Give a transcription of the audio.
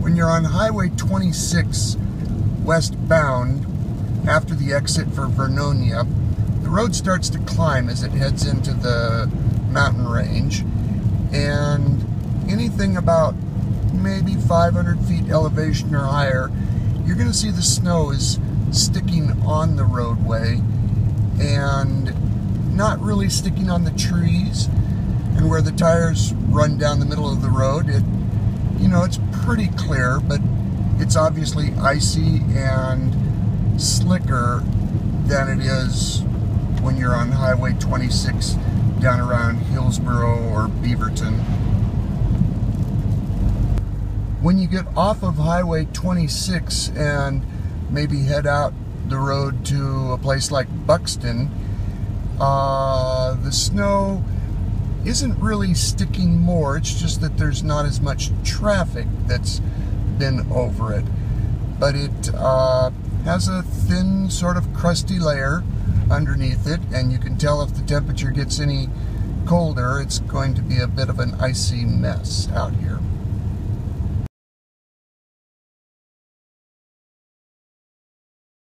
When you're on Highway 26 westbound, after the exit for Vernonia, the road starts to climb as it heads into the mountain range. And anything about maybe 500 feet elevation or higher, you're going to see the snow is sticking on the roadway and not really sticking on the trees. And where the tires run down the middle of the road, it, you know, it's pretty clear, but it's obviously icy and slicker than it is when you're on Highway 26 down around Hillsboro or Beaverton. When you get off of Highway 26 and maybe head out the road to a place like Buxton, uh, the snow isn't really sticking more. It's just that there's not as much traffic that's been over it. But it uh, has a thin, sort of crusty layer underneath it, and you can tell if the temperature gets any colder, it's going to be a bit of an icy mess out here.